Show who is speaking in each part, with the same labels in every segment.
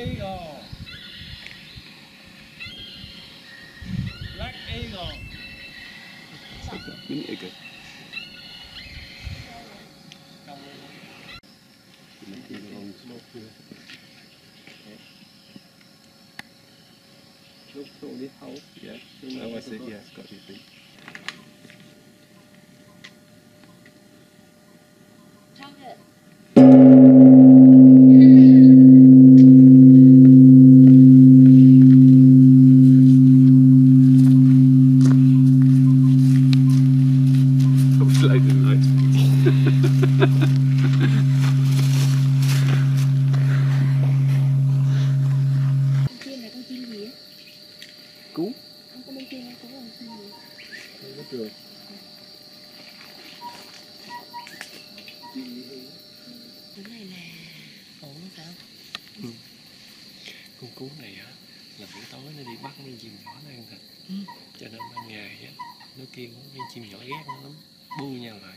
Speaker 1: Eagle. Black eagle.
Speaker 2: Mini eagle.
Speaker 3: Look through this house.
Speaker 2: Yeah.
Speaker 3: You
Speaker 2: Oh,
Speaker 3: know,
Speaker 2: I see.
Speaker 3: the-
Speaker 2: Yeah, it's got this
Speaker 4: không? con
Speaker 5: cú này á là buổi tối nó đi bắt mấy chim nhỏ nó ăn thịt
Speaker 4: Ừ.
Speaker 5: cho nên ban ngày á nó kêu mấy chim nhỏ ghét nó lắm bu nhau lại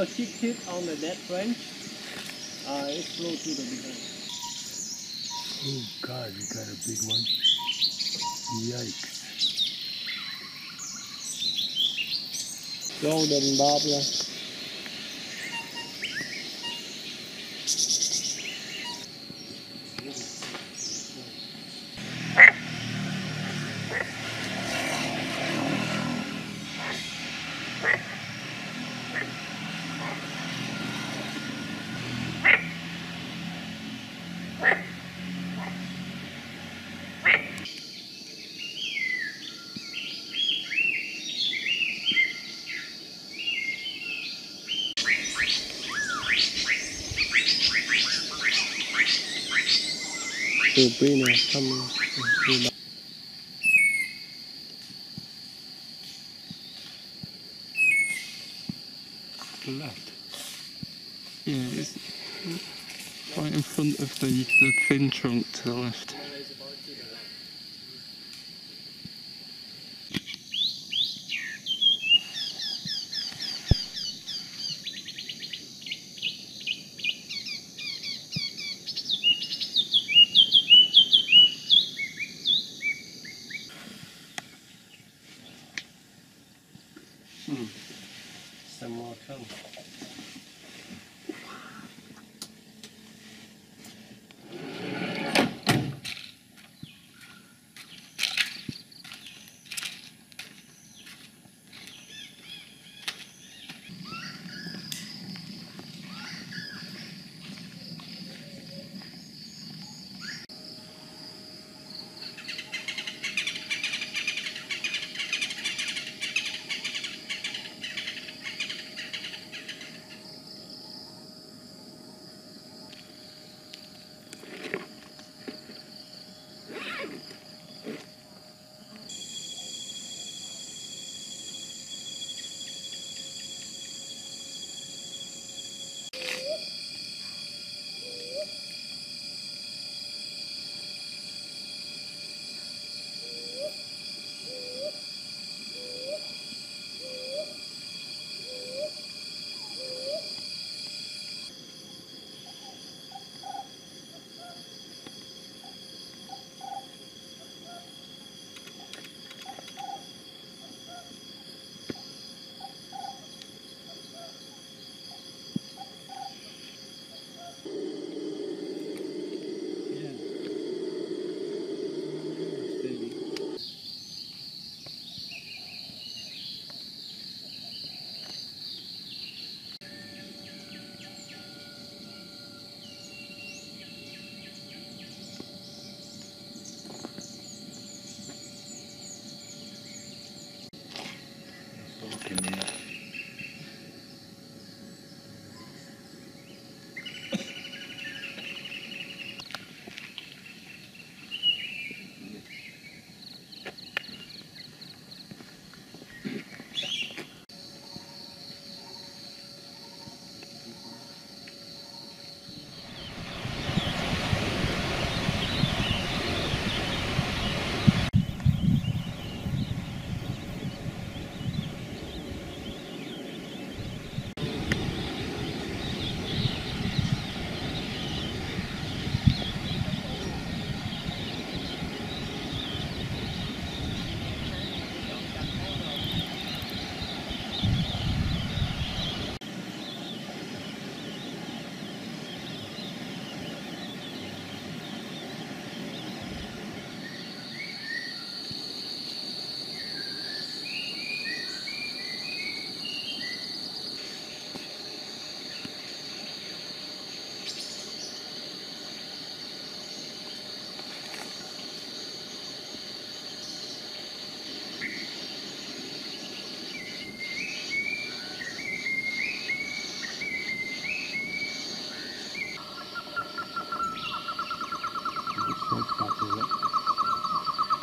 Speaker 1: yellow yellow sheep tip on the dead branch, Uh, it's flew to the behind.
Speaker 3: Oh God, you got a big one. Yikes. Golden Bobber. Bên này thăm từ.
Speaker 5: Left.
Speaker 6: Yeah, it's right in front of the, the thin trunk to the left.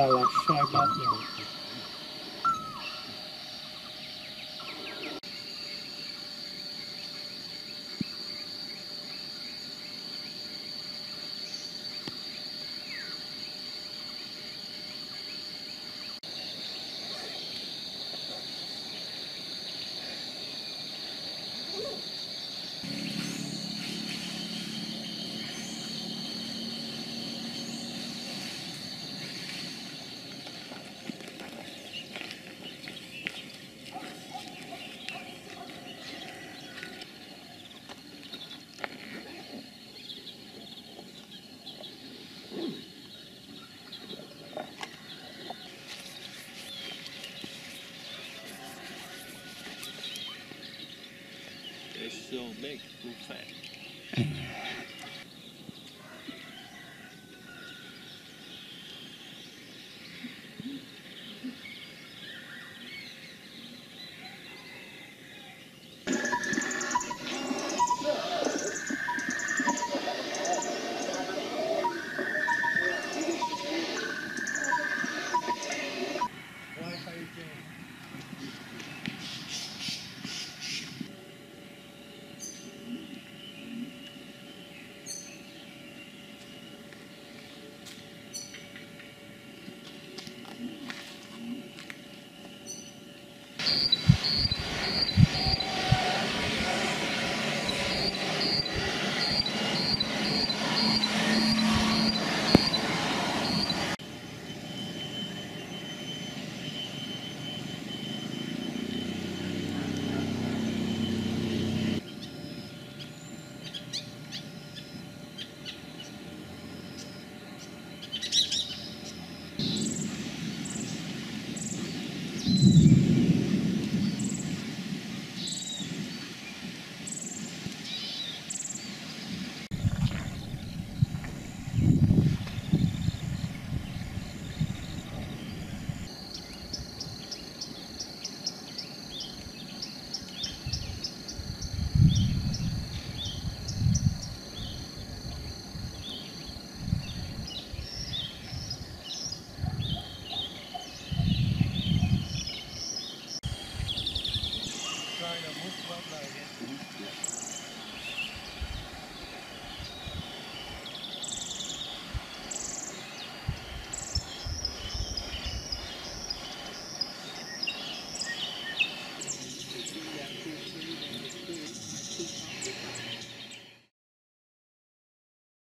Speaker 6: Đà Lạt xoay It's
Speaker 5: so make do
Speaker 6: fan.